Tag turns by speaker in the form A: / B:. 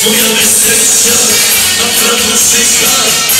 A: e tudo morrer, sada je kraj